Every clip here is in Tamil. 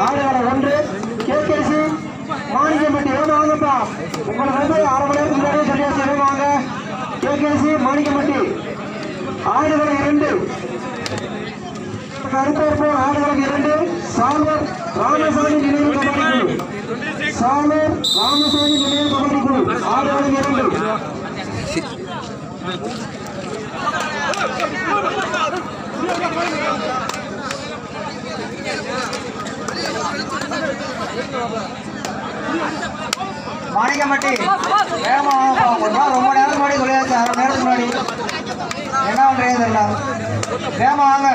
ஆடுகள ஒன்று கேகேசி மாணிக்கம்பட்டி வேணும் வாங்கப்பா உங்களுக்கு வந்து அரை மணி நேரத்துக்கு முன்னாடியே சொல்லியாச்சு வேணும் வாங்க கேகேசி மாணிக்கம்பட்டி. ஆடுகள இரண்டு. அடுத்த இருப்போம் இரண்டு. சாலூர் ராமசாமி நினைவு கபடி குழு. சாலூர் ராமசாமி நினைவு கபடி குழு. ஆடுகளம் இரண்டு. மாணிக்கம்பட்டி வேகமா ரொம்ப நேரம் முன்னாடி சொல்லியாச்சு. அரை மணி நேரத்துக்கு முன்னாடி. என்ன பண்றீங்க தெரியல. வேகமா வாங்க.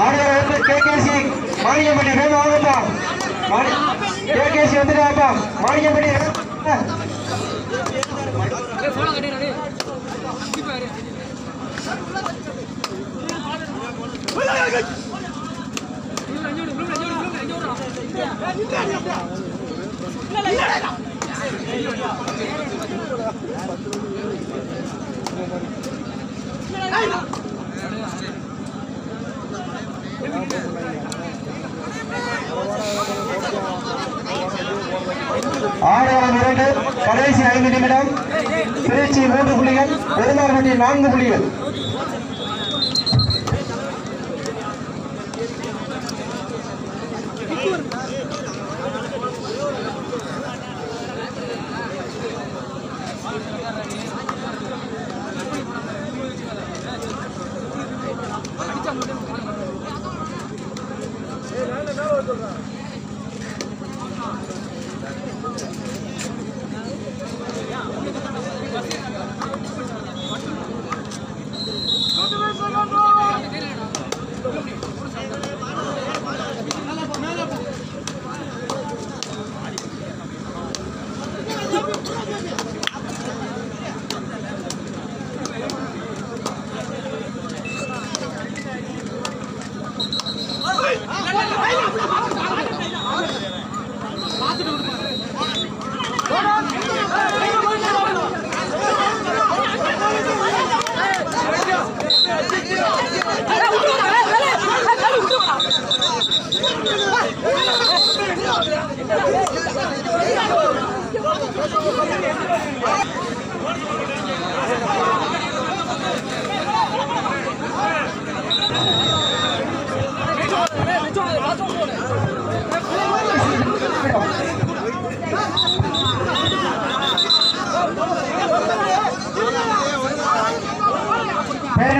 ஆடுகளம் இரண்டு கேகேசி மாணிக்கம்பட்டி வேணும் வாங்கப்பா. மாணி- கேகேசி வந்துட்டாப்பா. மாணிக்கம்பட்டி ஆ. ஆடுகளம் இரண்டு கடைசி ஐந்து நிமிடம். திருச்சி மூன்று புள்ளிகள் பெருமாள் நான்கு புள்ளிகள்.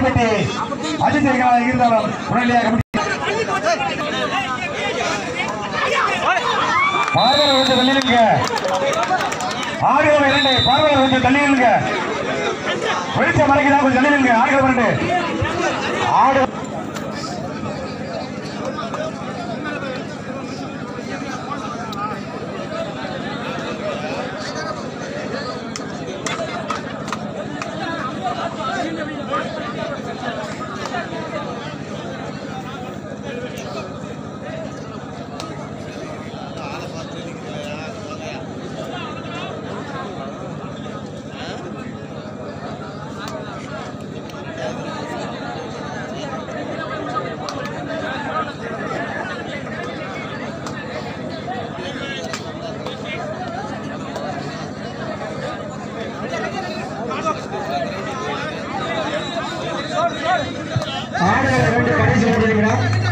பேரன்பட்டி அஜித் இருந்தாலும் உடனடியாக பார்வையாளர் வந்து தள்ளிடுங்க. ஆடுகளம் இரண்டு பார்வையாளர் வந்து தள்ளிடுங்க. வெளிச்சம் மறைக்குதா கொஞ்சம் தள்ளிடுங்க. ஆடுகளம் இரண்டு. ஆடு ஆடுகளம் இரண்டு கடைசி மூன்று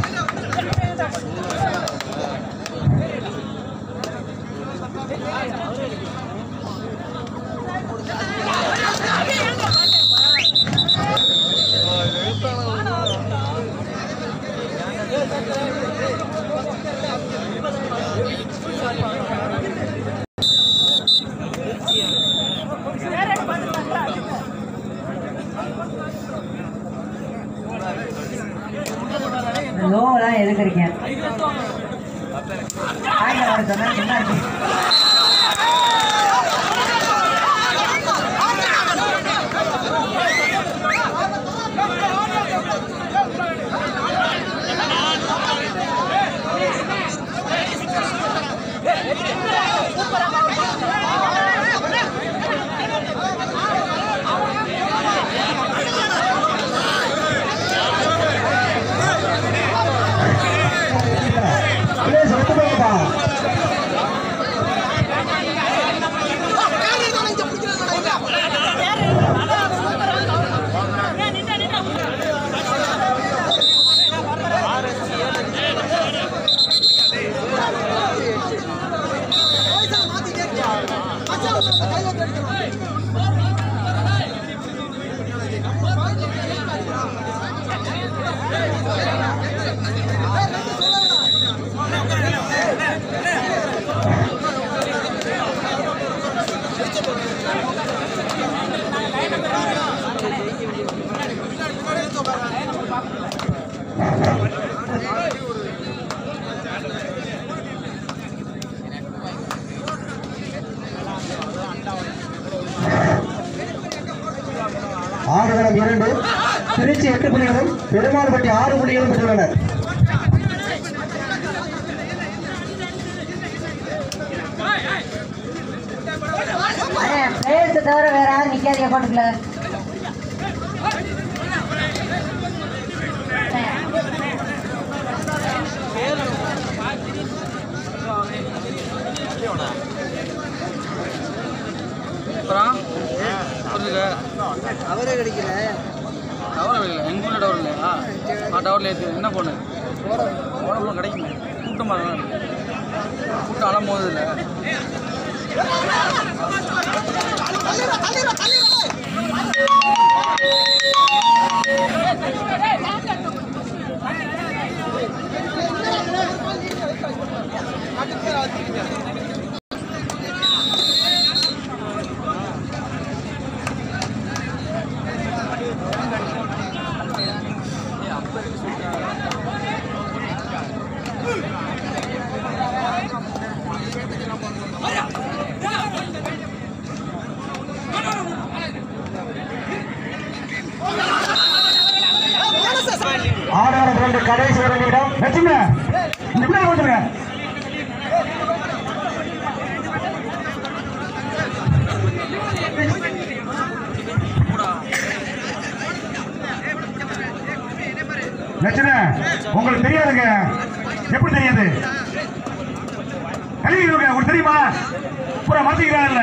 நிமிடம் லோவெல்லாம் ஆடுகளம் இரண்டு. திருச்சி எட்டு புள்ளிகளும் பெருமாள்பட்டி ஆறு புள்ளிகளும் பெற்றுள்ளனர். தவிர வேற யாரும் நிக்காதீங்க அக்கௌண்ட்டுக்குள்ள டவரில் ஏற்றி என்ன பொண்ணு? உடம்பு கிடைக்குமே. கூட்டமாக தான் கூட்டம் அலம் இல்லை நிமிடம் வச்சுங்க கொடுத்துருங்க உங்களுக்கு தெரியாதுங்க. எப்படி தெரியாது? கழுவிடுங்க உங்களுக்கு தெரியுமா? பூரா மாத்திக்கிறாங்கல்ல.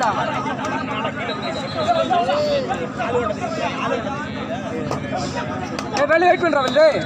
புடிங்கடா. ஏ வெளியே வெயிட் பண்ணுறா வெளியே அதான்.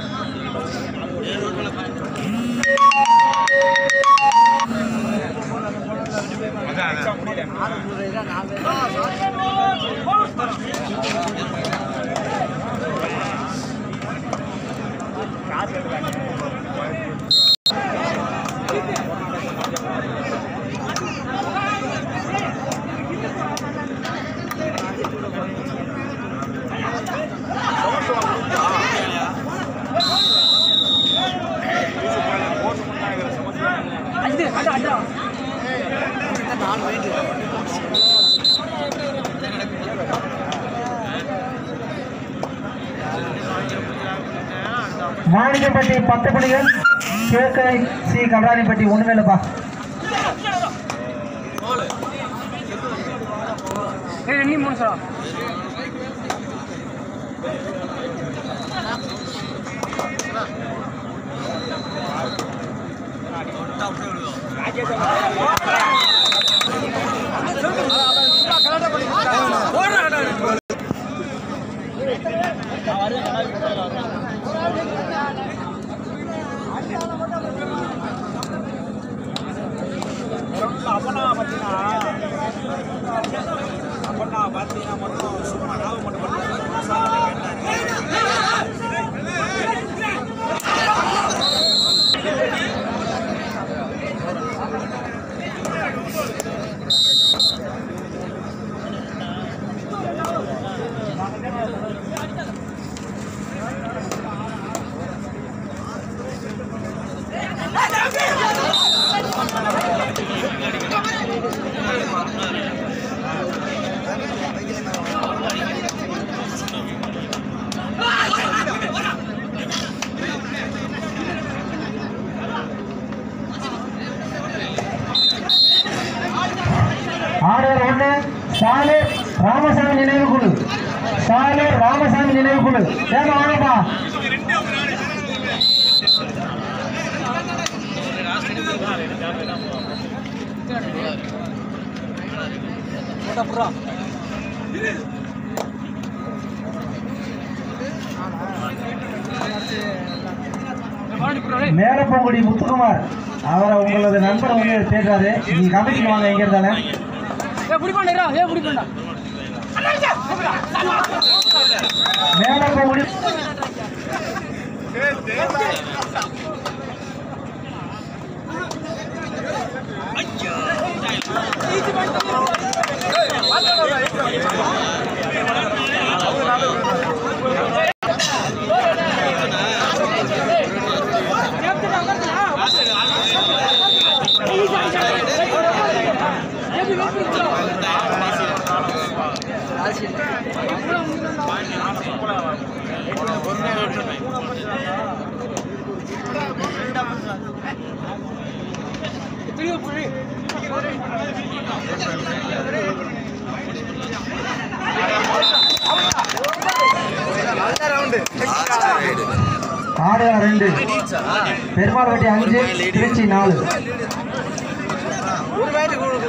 மாணிக்கப்பட்டி பத்து புலிகள். கிழக்கரை சி. கல்ராணிப்பட்டி ஒன்றுமே இல்லைப்பா ரெண்டு மூணு சார் ராஜேஷ் Bantunya. சாலூர் ராமசாமி நினைவு குழு. ஏமா வாங்கப்பா. மேலப்பங்குடி முத்துக்குமார். அவரை உங்களது நண்பர் வந்து தேடுறாரு. நீங்க கமிட்டிக்கு வாங்க எங்க இருந்தானே ஏ பிடிப்பாண்டா ஏ பிடிப்பாண்டா மேலப்பங்குடி ஆறு ரெண்டு. பெருமாள் வட்டி அஞ்சு திருச்சி நாலு.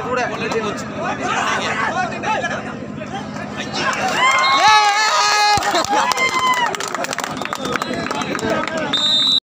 கூட